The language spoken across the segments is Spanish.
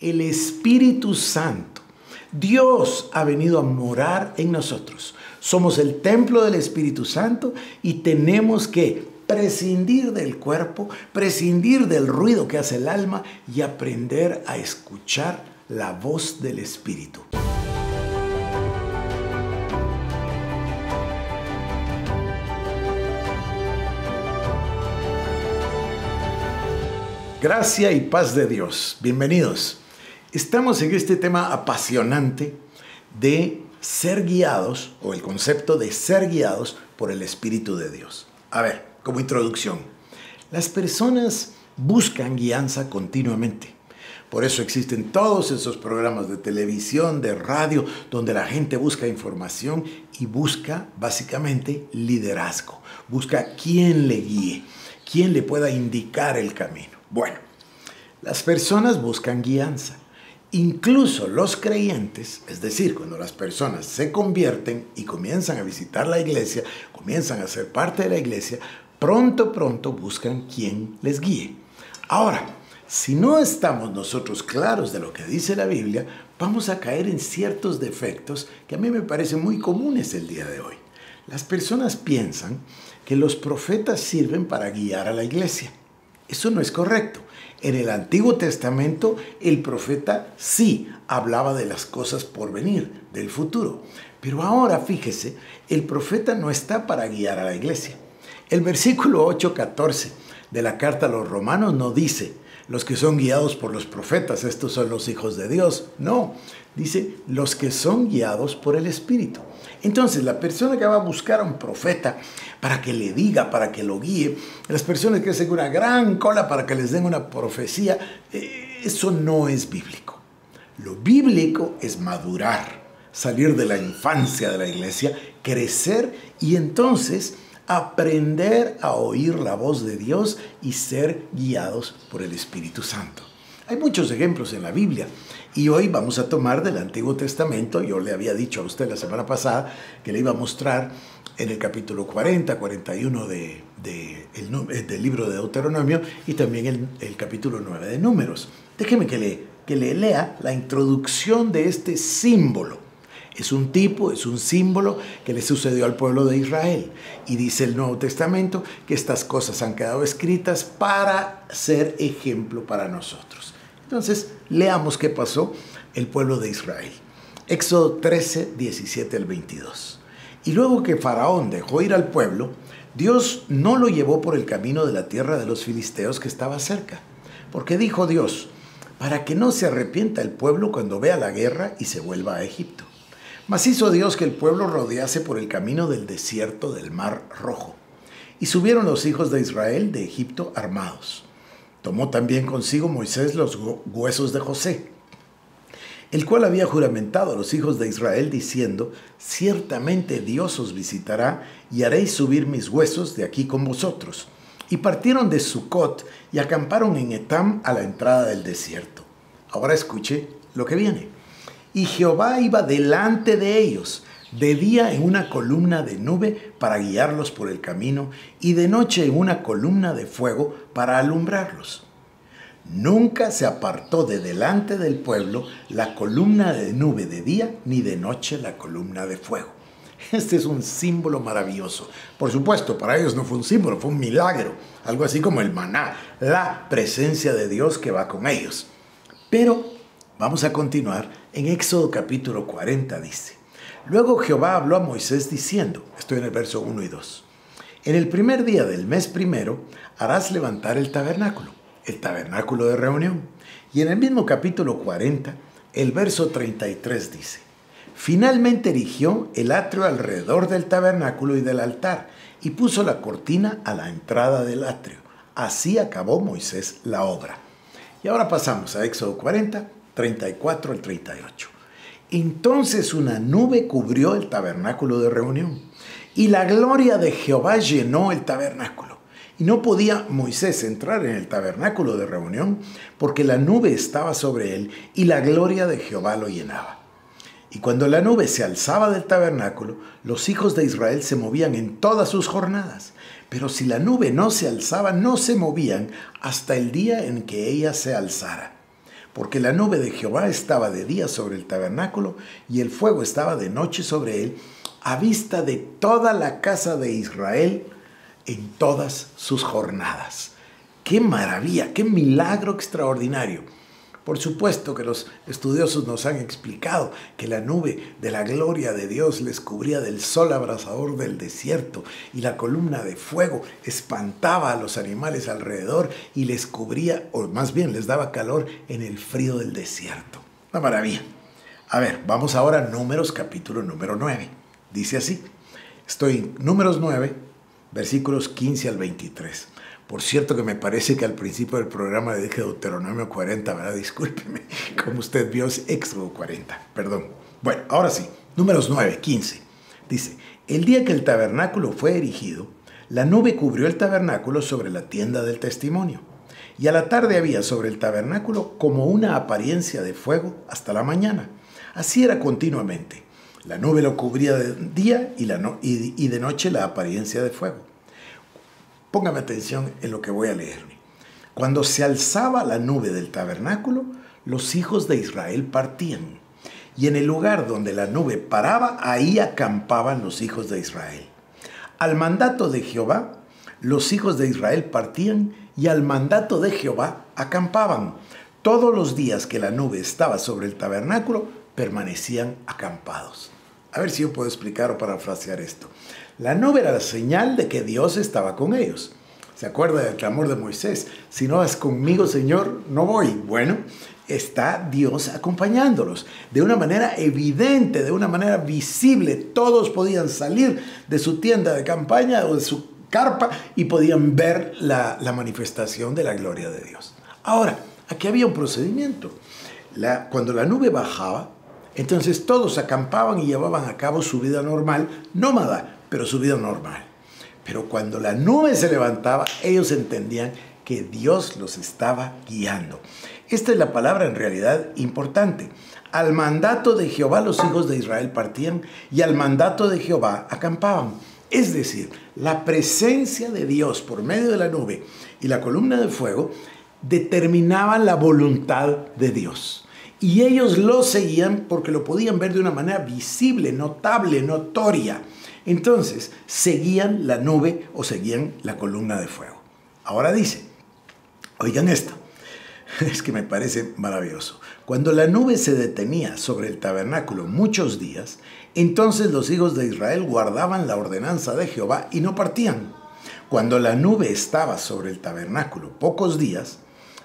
el Espíritu Santo. Dios ha venido a morar en nosotros. Somos el templo del Espíritu Santo y tenemos que prescindir del cuerpo, prescindir del ruido que hace el alma y aprender a escuchar la voz del Espíritu. Gracia y paz de Dios. Bienvenidos. Estamos en este tema apasionante de ser guiados, o el concepto de ser guiados por el Espíritu de Dios. A ver, como introducción, las personas buscan guianza continuamente. Por eso existen todos esos programas de televisión, de radio, donde la gente busca información y busca básicamente liderazgo. Busca quien le guíe, quien le pueda indicar el camino. Bueno, las personas buscan guianza. Incluso los creyentes, es decir, cuando las personas se convierten y comienzan a visitar la iglesia, comienzan a ser parte de la iglesia, pronto, pronto buscan quien les guíe. Ahora, si no estamos nosotros claros de lo que dice la Biblia, vamos a caer en ciertos defectos que a mí me parecen muy comunes el día de hoy. Las personas piensan que los profetas sirven para guiar a la iglesia. Eso no es correcto. En el Antiguo Testamento el profeta sí hablaba de las cosas por venir, del futuro. Pero ahora fíjese, el profeta no está para guiar a la iglesia. El versículo 8:14 de la carta a los romanos no dice, los que son guiados por los profetas, estos son los hijos de Dios. No, dice, los que son guiados por el Espíritu. Entonces, la persona que va a buscar a un profeta para que le diga, para que lo guíe, las personas que hacen una gran cola para que les den una profecía, eh, eso no es bíblico. Lo bíblico es madurar, salir de la infancia de la iglesia, crecer y entonces aprender a oír la voz de Dios y ser guiados por el Espíritu Santo. Hay muchos ejemplos en la Biblia y hoy vamos a tomar del Antiguo Testamento. Yo le había dicho a usted la semana pasada que le iba a mostrar en el capítulo 40, 41 de, el, del libro de Deuteronomio y también el, el capítulo 9 de Números. Déjeme que le, que le lea la introducción de este símbolo es un tipo, es un símbolo que le sucedió al pueblo de Israel. Y dice el Nuevo Testamento que estas cosas han quedado escritas para ser ejemplo para nosotros. Entonces, leamos qué pasó el pueblo de Israel. Éxodo 13, 17 al 22. Y luego que Faraón dejó ir al pueblo, Dios no lo llevó por el camino de la tierra de los filisteos que estaba cerca. Porque dijo Dios, para que no se arrepienta el pueblo cuando vea la guerra y se vuelva a Egipto. Mas hizo Dios que el pueblo rodease por el camino del desierto del mar rojo. Y subieron los hijos de Israel de Egipto armados. Tomó también consigo Moisés los huesos de José, el cual había juramentado a los hijos de Israel diciendo, ciertamente Dios os visitará y haréis subir mis huesos de aquí con vosotros. Y partieron de Sucot y acamparon en Etam a la entrada del desierto. Ahora escuche lo que viene. Y Jehová iba delante de ellos, de día en una columna de nube para guiarlos por el camino, y de noche en una columna de fuego para alumbrarlos. Nunca se apartó de delante del pueblo la columna de nube de día, ni de noche la columna de fuego. Este es un símbolo maravilloso. Por supuesto, para ellos no fue un símbolo, fue un milagro, algo así como el maná, la presencia de Dios que va con ellos. Pero vamos a continuar en Éxodo capítulo 40 dice, Luego Jehová habló a Moisés diciendo, estoy en el verso 1 y 2, En el primer día del mes primero harás levantar el tabernáculo, el tabernáculo de reunión. Y en el mismo capítulo 40, el verso 33 dice, Finalmente erigió el atrio alrededor del tabernáculo y del altar, y puso la cortina a la entrada del atrio. Así acabó Moisés la obra. Y ahora pasamos a Éxodo 40, 34 al 38. Entonces una nube cubrió el tabernáculo de reunión y la gloria de Jehová llenó el tabernáculo. Y no podía Moisés entrar en el tabernáculo de reunión porque la nube estaba sobre él y la gloria de Jehová lo llenaba. Y cuando la nube se alzaba del tabernáculo, los hijos de Israel se movían en todas sus jornadas. Pero si la nube no se alzaba, no se movían hasta el día en que ella se alzara porque la nube de Jehová estaba de día sobre el tabernáculo y el fuego estaba de noche sobre él, a vista de toda la casa de Israel en todas sus jornadas. ¡Qué maravilla! ¡Qué milagro extraordinario! Por supuesto que los estudiosos nos han explicado que la nube de la gloria de Dios les cubría del sol abrasador del desierto y la columna de fuego espantaba a los animales alrededor y les cubría, o más bien les daba calor en el frío del desierto. Una maravilla. A ver, vamos ahora a Números capítulo número 9. Dice así, estoy en Números 9, versículos 15 al 23. Por cierto que me parece que al principio del programa le dije Deuteronomio 40, ¿verdad? Discúlpeme, como usted vio es Éxodo 40, perdón. Bueno, ahora sí, números 9, 15. Dice, el día que el tabernáculo fue erigido, la nube cubrió el tabernáculo sobre la tienda del testimonio. Y a la tarde había sobre el tabernáculo como una apariencia de fuego hasta la mañana. Así era continuamente. La nube lo cubría de día y, de noche la apariencia de fuego. Póngame atención en lo que voy a leer. Cuando se alzaba la nube del tabernáculo, los hijos de Israel partían. Y en el lugar donde la nube paraba, ahí acampaban los hijos de Israel. Al mandato de Jehová, los hijos de Israel partían y al mandato de Jehová acampaban. Todos los días que la nube estaba sobre el tabernáculo, permanecían acampados. A ver si yo puedo explicar o parafrasear esto. La nube era la señal de que Dios estaba con ellos. ¿Se acuerda del clamor de Moisés? Si no vas conmigo, Señor, no voy. Bueno, está Dios acompañándolos de una manera evidente, de una manera visible. Todos podían salir de su tienda de campaña o de su carpa y podían ver la, manifestación de la gloria de Dios. Ahora, aquí había un procedimiento. cuando la nube bajaba, entonces todos acampaban y llevaban a cabo su vida normal, nómada, pero su vida normal. Pero cuando la nube se levantaba, ellos entendían que Dios los estaba guiando. Esta es la palabra en realidad importante. Al mandato de Jehová los hijos de Israel partían y al mandato de Jehová acampaban. Es decir, la presencia de Dios por medio de la nube y la columna de fuego determinaban la voluntad de Dios. Y ellos lo seguían porque lo podían ver de una manera visible, notable, notoria. Entonces, seguían la nube o seguían la columna de fuego. Ahora dice, oigan esto, es que me parece maravilloso. Cuando la nube se detenía sobre el tabernáculo muchos días, entonces los hijos de Israel guardaban la ordenanza de Jehová y no partían. Cuando la nube estaba sobre el tabernáculo pocos días,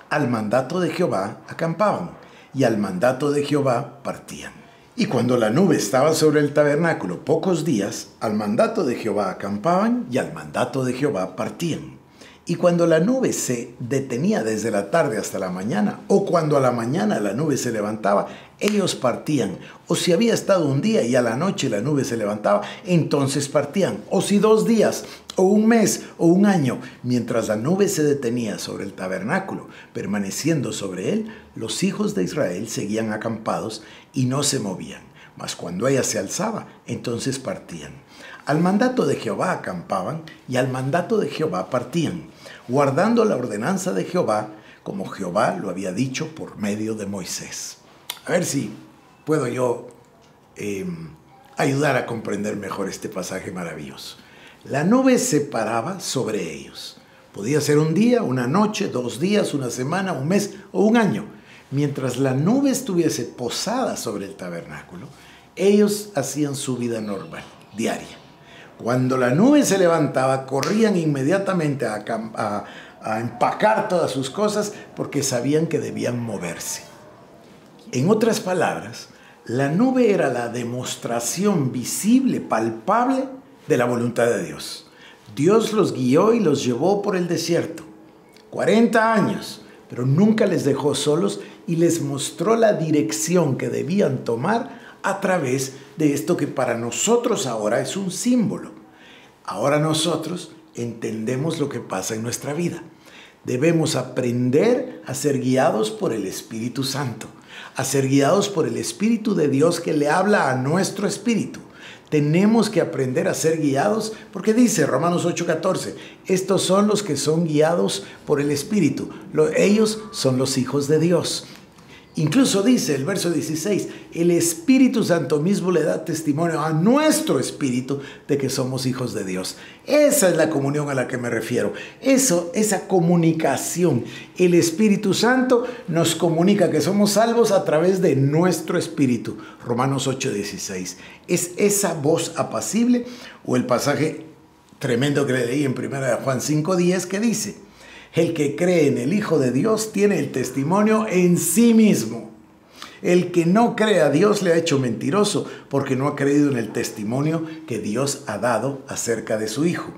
al mandato de Jehová acampaban y al mandato de Jehová partían. Y cuando la nube estaba sobre el tabernáculo pocos días, al mandato de Jehová acampaban y al mandato de Jehová partían. Y cuando la nube se detenía desde la tarde hasta la mañana, o cuando a la mañana la nube se levantaba, ellos partían. O si había estado un día y a la noche la nube se levantaba, entonces partían. O si dos días, o un mes, o un año, mientras la nube se detenía sobre el tabernáculo, permaneciendo sobre él, los hijos de Israel seguían acampados y no se movían. Mas cuando ella se alzaba, entonces partían. Al mandato de Jehová acampaban y al mandato de Jehová partían guardando la ordenanza de Jehová, como Jehová lo había dicho por medio de Moisés. A ver si puedo yo em, ayudar a comprender mejor este pasaje maravilloso. La nube se paraba sobre ellos. Podía ser un día, una noche, dos días, una semana, un mes o un año. Mientras la nube estuviese posada sobre el tabernáculo, ellos hacían su vida normal, diaria. Cuando la nube se levantaba, corrían inmediatamente a, empacar todas sus cosas porque sabían que debían moverse. En otras palabras, la nube era la demostración visible, palpable de la voluntad de Dios. Dios los guió y los llevó por el desierto. 40 años, pero nunca les dejó solos y les mostró la dirección que debían tomar a través de esto que para nosotros ahora es un símbolo. Ahora nosotros entendemos lo que pasa en nuestra vida. Debemos aprender a ser guiados por el Espíritu Santo, a ser guiados por el Espíritu de Dios que le habla a nuestro espíritu. Tenemos que aprender a ser guiados porque dice Romanos 8:14, estos son los que son guiados por el Espíritu, ellos son los hijos de Dios. Incluso dice el verso 16, el Espíritu Santo mismo le da testimonio a nuestro espíritu de que somos hijos de Dios. Esa es la comunión a la que me refiero. Eso, esa comunicación. El Espíritu Santo nos comunica que somos salvos a través de nuestro espíritu. Romanos 8:16. Es esa voz apacible o el pasaje tremendo que le leí en 1 Juan 5:10 que dice, el que cree en el Hijo de Dios tiene el testimonio en sí mismo. El que no cree a Dios le ha hecho mentiroso porque no ha creído en el testimonio que Dios ha dado acerca de su Hijo.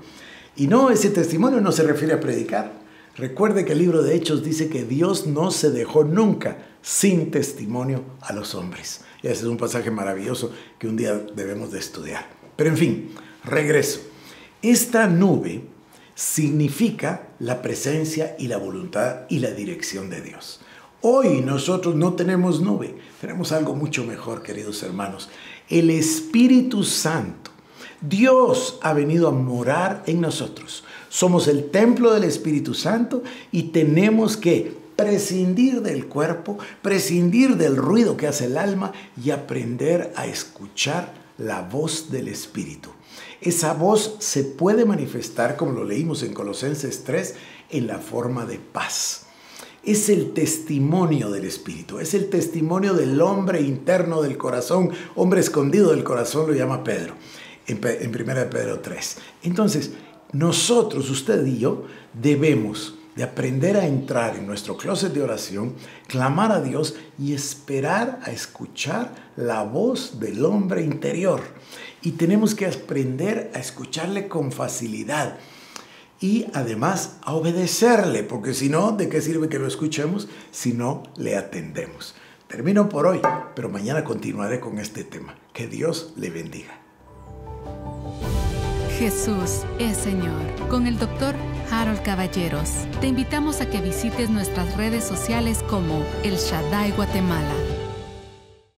Y no, ese testimonio no se refiere a predicar. Recuerde que el libro de Hechos dice que Dios no se dejó nunca sin testimonio a los hombres. Y ese es un pasaje maravilloso que un día debemos de estudiar. Pero en fin, regreso. Esta nube significa la presencia y la voluntad y la dirección de Dios. Hoy nosotros no tenemos nube, tenemos algo mucho mejor, queridos hermanos. El Espíritu Santo. Dios ha venido a morar en nosotros. Somos el templo del Espíritu Santo y tenemos que prescindir del cuerpo, prescindir del ruido que hace el alma y aprender a escuchar la voz del Espíritu. Esa voz se puede manifestar, como lo leímos en Colosenses 3, en la forma de paz. Es el testimonio del Espíritu, es el testimonio del hombre interno del corazón, hombre escondido del corazón, lo llama Pedro, en, en 1 Pedro 3. Entonces, nosotros, usted y yo, debemos de aprender a entrar en nuestro closet de oración, clamar a Dios y esperar a escuchar la voz del hombre interior. Y tenemos que aprender a escucharle con facilidad y además a obedecerle, porque si no, ¿de qué sirve que lo escuchemos si no le atendemos? Termino por hoy, pero mañana continuaré con este tema. Que Dios le bendiga. Jesús es Señor. Con el doctor Harold Caballeros. Te invitamos a que visites nuestras redes sociales como El Shaddai Guatemala